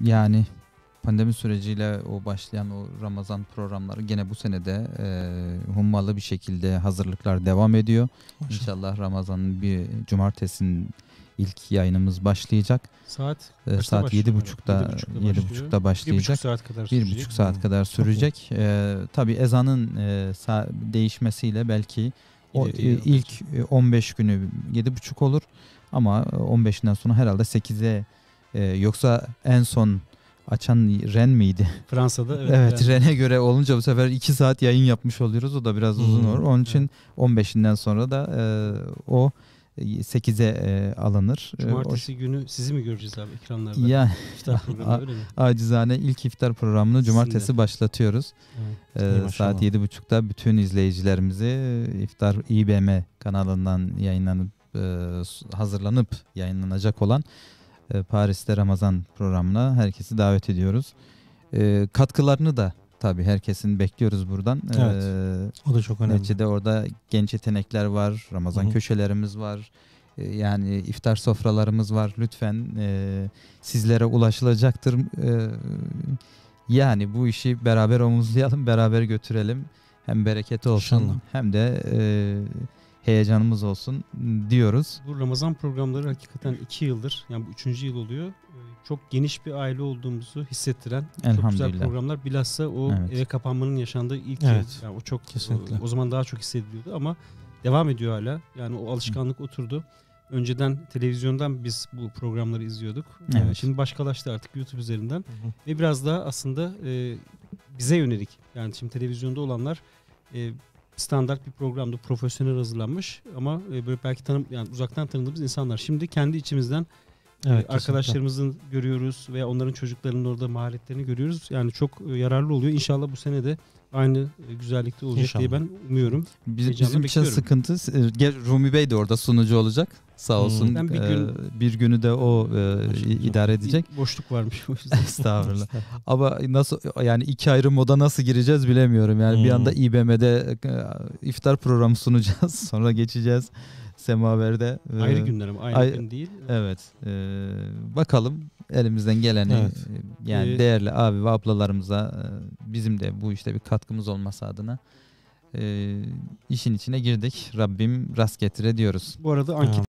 yani pandemi süreciyle o başlayan o Ramazan programları gene bu senede e, hummalı bir şekilde hazırlıklar devam ediyor. Maşallah. İnşallah Ramazan'ın bir cumartesinin ilk yayınımız başlayacak. Saat E, saat yedi buçukta Yedi buçukta buçukta bir başlayacak. buçuk saat kadar Bir sürecek. buçuk saat kadar sürecek. Ee, tabii ezanın e, değişmesiyle belki o, değil, e, ilk e, 15 günü yedi buçuk olur ama e, 15'inden sonra herhalde 8'e e, yoksa en son açan Ren miydi? Fransa'da evet. Evet, Ren'e göre olunca bu sefer 2 saat yayın yapmış oluyoruz. O da biraz uzun Hmm, olur. Onun için 15'inden sonra da e, o 8'e e, alınır. E, o- Cumartesi günü sizi mi göreceğiz abi ekranlarda? ya İftar programı öyle mi? acizane ilk iftar programını Sizin cumartesi de. başlatıyoruz. Evet. Ee, maşallah. saat 7.30'da bütün izleyicilerimizi İftar İBM kanalından yayınlanıp e, hazırlanıp yayınlanacak olan e, Paris'te Ramazan programına herkesi davet ediyoruz. E, katkılarını da tabii herkesin bekliyoruz buradan. Evet. E, O da çok önemli. Neticede orada genç yetenekler var, Ramazan Hı hı. köşelerimiz var. E, Yani iftar sofralarımız var. Lütfen e, sizlere ulaşılacaktır. E, yani bu işi beraber omuzlayalım, beraber götürelim. Hem bereketi olsun İnşallah. hem de e, heyecanımız olsun diyoruz. Bu Ramazan programları hakikaten iki yıldır yani bu üçüncü yıl oluyor. Ee, Çok geniş bir aile olduğumuzu hissettiren çok güzel programlar. Bilhassa o Evet. eve kapanmanın yaşandığı ilk Evet. yıl. Yani o çok Kesinlikle. o, o zaman daha çok hissediliyordu ama devam ediyor hala. Yani o alışkanlık oturdu. Önceden televizyondan biz bu programları izliyorduk. Ee, Evet. Şimdi başkalaştı artık YouTube üzerinden. Hı hı. Ve biraz daha aslında e, bize yönelik. Yani şimdi televizyonda olanlar e, standart bir programda profesyonel hazırlanmış ama e, böyle belki tanım yani uzaktan tanıdığımız insanlar. Şimdi kendi içimizden Evet, arkadaşlarımızın görüyoruz veya onların çocuklarının orada maharetlerini görüyoruz. Yani çok e, yararlı oluyor. İnşallah bu sene de aynı e, güzellikte olacak diye İnşallah. ben umuyorum. Biz, bizim için sıkıntı e, Rumi Bey de orada sunucu olacak. Sağ Hmm. olsun. Ben bir gün- bir günü de o e, idare edecek. Bir boşluk varmış o yüzden. Estağfurullah. Ama nasıl yani iki ayrı moda nasıl gireceğiz bilemiyorum. Yani bir Hmm. anda İBM'de e, iftar programı sunacağız. Sonra geçeceğiz Semaver'de. e, ayrı günler ama aynı ay- gün değil. Evet. e, bakalım elimizden geleni Evet. e, yani Ee, değerli abi ve ablalarımıza e, bizim de bu işte bir katkımız olması adına e, işin içine girdik. Rabbim rast getire diyoruz. Bu arada anket